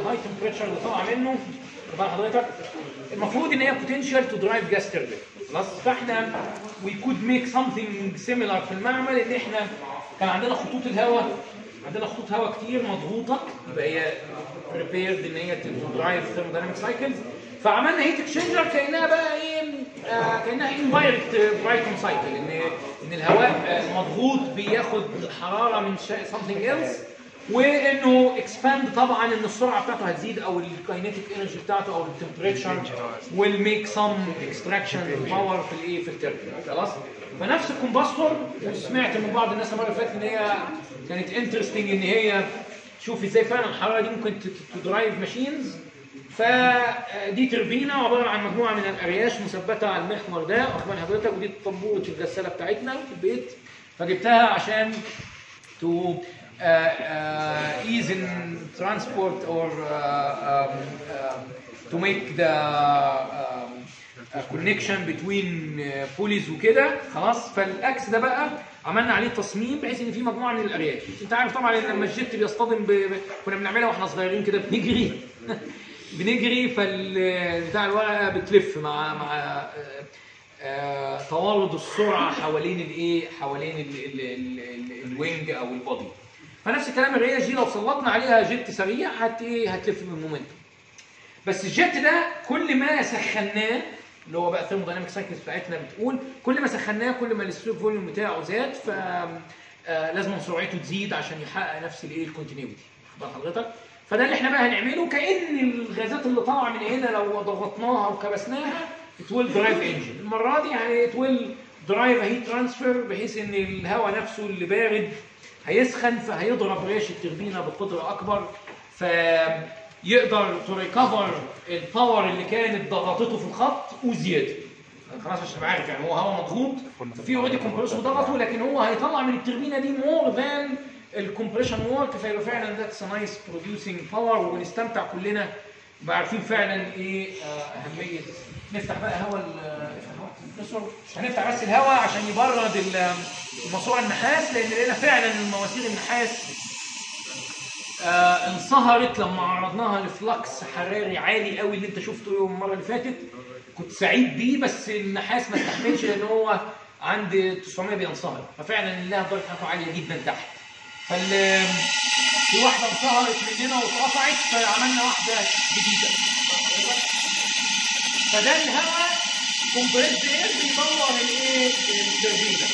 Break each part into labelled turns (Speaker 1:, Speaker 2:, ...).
Speaker 1: ال high temperature اللي طالعه منه بقى حضرتك. المفروض إن هي potential to drive gas turbine خلاص؟ فإحنا we could make something similar في المعمل إن إحنا كان عندنا خطوط الهواء عندنا خطوط هواء كتير مضغوطة يبقى هي prepared إن هي ت drive thermodynamic cycles فعملنا heat exchanger كأنها بقى إيه آه كأنها indirect Brayton cycle إن إن الهواء مضغوط بياخد حرارة من something else. وإنه expand طبعا إن السرعة بتاعته هتزيد أو ال kinetic energy بتاعته أو ال temperature will make some extraction power في الايه في التربين خلاص؟ فنفس ال combustor سمعت من بعض الناس المرة اللي فاتت إن هي كانت interesting إن هي شوف إزاي فعلا الحرارة دي ممكن ت drive machines فدي تربينه عبارة عن مجموعة من الأرياش مثبتة على المحور ده بال حضرتك ودي طنبوره الغساله بتاعتنا في البيت. فجبتها عشان uh, ease in transport or uh, um, to make the um, uh, uh, pulleys وكده. خلاص؟ فال axis ده بقى عملنا عليه تصميم بحيث إن في مجموعة من الأرياش. أنت عارف طبعا لما ال jet بيصطدم ب... كنا بنعملها وإحنا صغيرين كده بنجري. بنجري فبتاع الورقة بتلف مع مع آه، آه، توارد السرعة حوالين الإيه؟ حوالين ال- ال- ال- ال- ال wing أو ال body فنفس الكلام الرياش دي لو سلطنا عليها jet سريع هت إيه؟ هتلف بال momentum بس ال jet ده كل ما سخناه اللي هو بقى thermodynamic cycles بتاعتنا بتقول كل ما سخناه كل ما ال specific volume بتاعه زاد ف آه، لازم سرعته تزيد عشان يحقق نفس الايه؟ ال continuity واخد بال حضرتك؟ فده اللي إحنا بقى هنعمله. كأن الغازات اللي طالعة من هنا لو ضغطناها وكبسناها to drive engine المرة دي يعني to drive heat transfer بحيث إن الهواء نفسه اللي بارد هيسخن فهيضرب ريش التربينة بقدرة أكبر فيقدر to recover ال power اللي كانت ضغطته في الخط وزيادة. خلاص عشان عارف يعني هو هواء مضغوط ففي already compressor ضغطه لكن هو هيطلع من التربينة دي more than ال compression work فيبقى فعلا that's nice producing power ونستمتع كلنا. بقى عارفين فعلا إيه آه، اهميه نفتح بقى هواء الكمبريسور هنفتح بس الهواء عشان يبرد ال- الماسورة النحاس لأن لقينا فعلا المواسير النحاس آه انصهرت لما عرضناها لفلكس حراري عالي قوي اللي انت شفته يوم المرة اللي فاتت. كنت سعيد بيه بس النحاس ما استحملش لأن هو عند 900 بينصهر. ففعلا لها درجه حرارته عالية جدا تحت. فال في واحدة انصهرت مننا واتقطعت فعملنا واحدة جديدة. فده الهواء concurrente este y vamos a venir eh, de vida.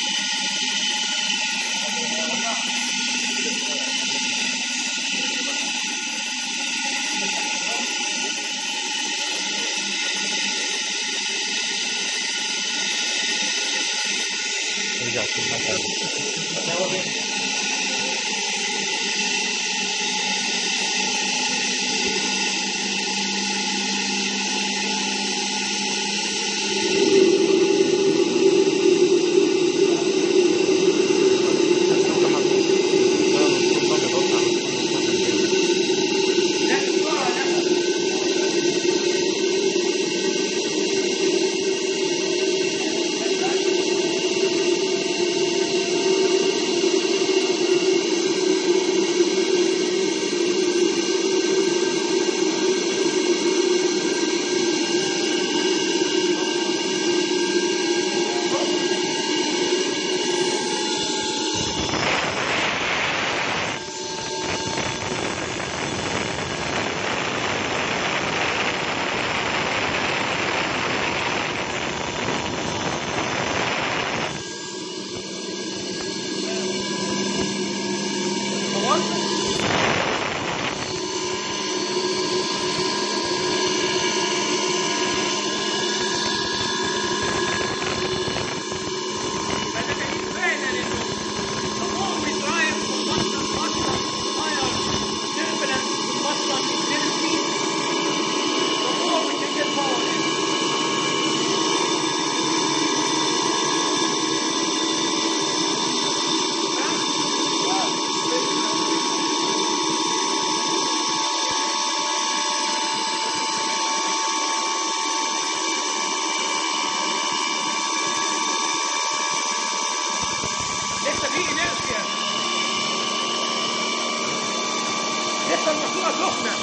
Speaker 1: سخنه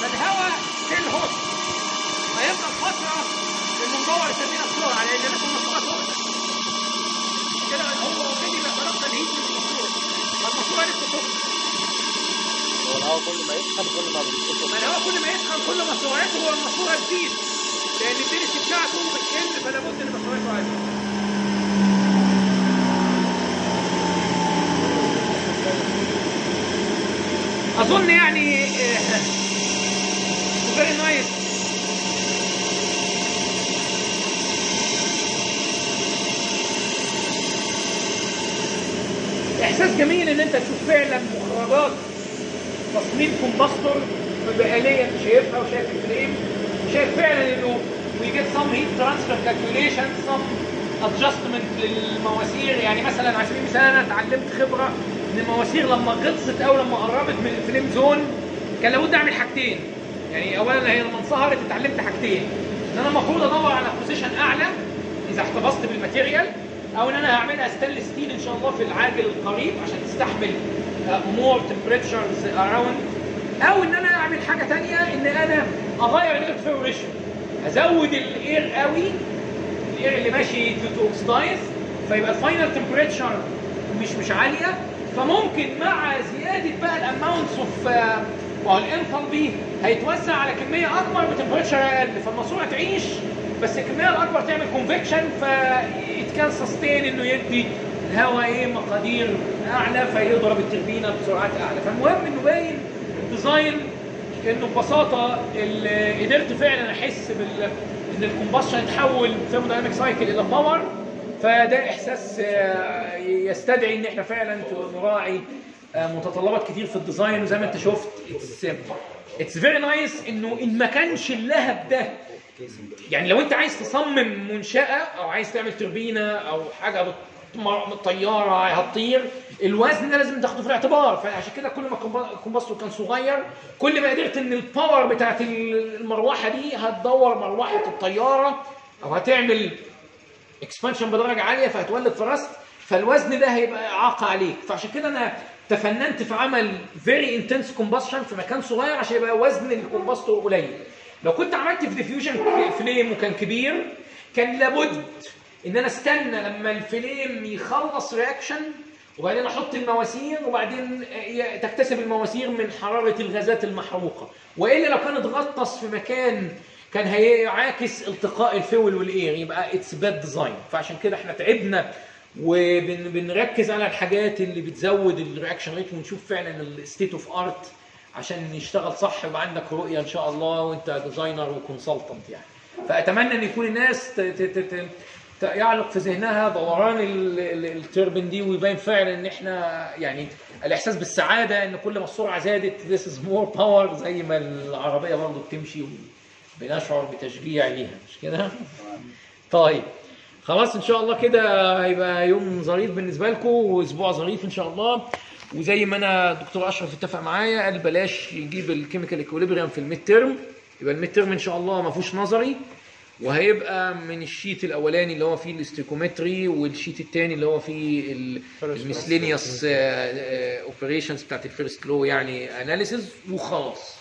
Speaker 1: فالهواء في الهوت هيفضل فتره المنبور يسميها بسرعة لأن لازم الماسوره تخرج كده هو اوريدي بقى خلاص الهيت من الماسوره فالماسوره لسه سخنه
Speaker 2: هو الهواء كل ما يسخن كل ما بيتسخن
Speaker 1: ما الهواء كل ما يسخن كل ما سرعته هو الماسوره تزيد لأن الدنس بتاعته بتقل فلا بد أن سرعته عاليه أظن يعني very nice إحساس جميل إن أنت تشوف فعلا مخرجات تصميم combustor بآلية شايفها وشايف ال flame. شايف فعلا إنه we get some heat transfer calculation some adjustment للمواسير. يعني مثلا على سبيل المثال أنا اتعلمت خبرة ان المواسير لما غطست أو لما قربت من ال flame zone كان لابد أعمل حاجتين. يعني اولا هي لما انصهرت اتعلمت حاجتين. إن أنا المفروض أدور على position أعلى إذا احتفظت بال material أو إن أنا هعملها stainless steel إن شاء الله في العاجل القريب عشان تستحمل more temperatures around أو إن أنا أعمل حاجة ثانية إن أنا أغير ال air fuel ratio أزود ال air قوي ال air اللي ماشي to oxidize فيبقى ال final temperature مش مش عالية. فممكن مع زيادة بقى ال amounts of ما هو الانثالبي هيتوزع على كمية أكبر ب temperature أقل. فالماسوره تعيش بس الكميه الأكبر تعمل convection that can sustain إنه يدي الهواء إيه مقادير أعلى فيضرب التربينة بسرعات أعلى. فالمهم إنه by design إنه ببساطة اللي قدرت فعلا أحس بال إن ال combustion يتحول thermodynamic cycle إلى power فده إحساس آه، يستدعي إن إحنا فعلا نراعي آه، متطلبات كتير في ال design. وزي ما أنت شفت it's very nice إنه إن ما كانش اللهب ده. يعني لو أنت عايز تصمم منشأة أو عايز تعمل حاجة بت- م- طياره هتطير الوزن ده لازم تاخده في الاعتبار. فعشان كده كل ما ال comba- ال combustor كان صغير كل ما قدرت إن ال power بتاعت المروحة دي هتدور مروحة الطيارة أو هتعمل expansion بدرجة عالية فهتولد thrust فالوزن ده هيبقى إعاقة عليك. فعشان كده أنا تفننت في عمل very intense combustion في مكان صغير عشان يبقى وزن ال combustor قليل. لو كنت عملت في diffusion flame وكان كبير كان لابد إن أنا استنى لما ال flame يخلص reaction وبعدين أحط المواسير وبعدين تكتسب المواسير من حرارة الغازات المحروقة. وإلا لو كانت غطس في مكان كان هيعاكس التقاء ال fuel وال air يبقى it's bad design فعشان كده إحنا تعبنا وبنركز على الحاجات اللي بتزود ال reaction rate ونشوف فعلا ال state of art عشان نشتغل صح ويبقى عندك رؤية إن شاء الله وأنت designer و consultant يعني. فأتمنى إن يكون الناس يعلق في ذهنها دوران ال- ال- التربن دي ويبين فعلا إن إحنا يعني الإحساس بالسعادة إن كل ما السرعة زادت this is more power زي ما العربية برضه بتمشي بنشعر بتشجيع ليها مش كده؟ طيب خلاص إن شاء الله كده هيبقى يوم ظريف بالنسبة لكم وأسبوع ظريف إن شاء الله. وزي ما أنا دكتور أشرف اتفق معايا قال بلاش يجيب ال chemical equilibrium في ال mid term يبقى ال mid term إن شاء الله ما فيهوش نظري. وهيبقى من ال sheet الأولاني اللي هو فيه ال stoichiometry وال sheet الثاني اللي هو فيه ال miscellaneous operations بتاعت ال first law يعني analysis وخلاص.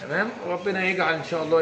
Speaker 1: تمام؟ ربنا يجعل إن شاء الله